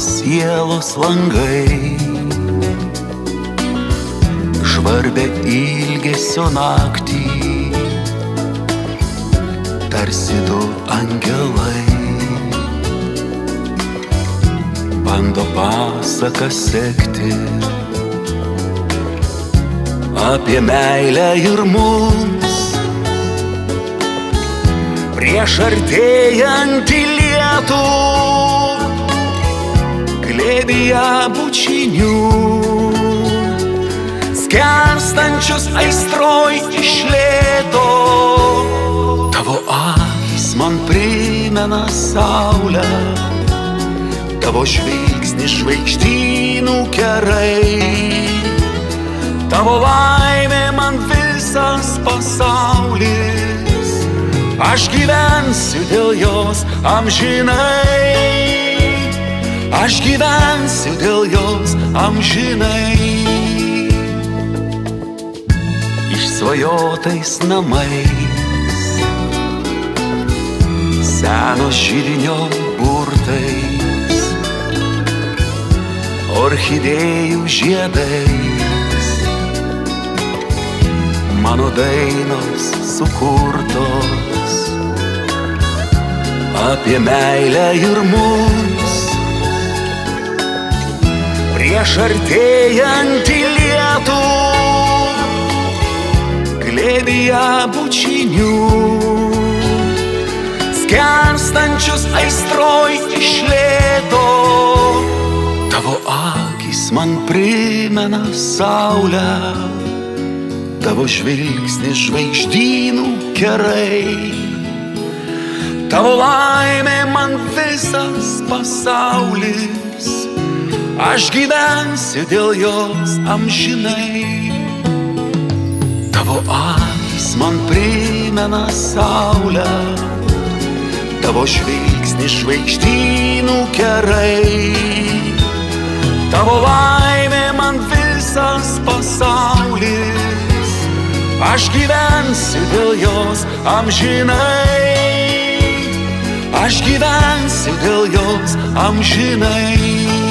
sielos langai. Žvarbė ilgesio naktį Tarsi du angelai. Bando pasaką sekti Apie meilę ir mums. Prieš artėjantį lietų bučinių, skerstančius aistroj išlėto. Tavo akis man primena saulę, tavo žvilgsnis žvaigždynų kerai, tavo laimė man visas pasaulis, aš gyvensiu dėl jos amžinai. Aš gyvensiu amžinai. Išsvajotais namais. Seno žydinio burtais. Orchidėjų žiedais. Mano dainos sukurtos. Apie meilę ir mus prieš artėjantį lietų, glėbyje bučinių, skerstančius aistroj išlėto. Tavo akis man primena saulę, tavo žvilgsnis žvaigždynų kerai. Tavo laimė man visas pasaulis Aš gyvensiu dėl jos amžinai. Tavo akis man primena saulę, tavo žvilgsnis žvaigždynų kerai. Tavo laimė man visas pasaulis, aš gyvensiu dėl jos amžinai. Aš gyvensiu dėl jos amžinai.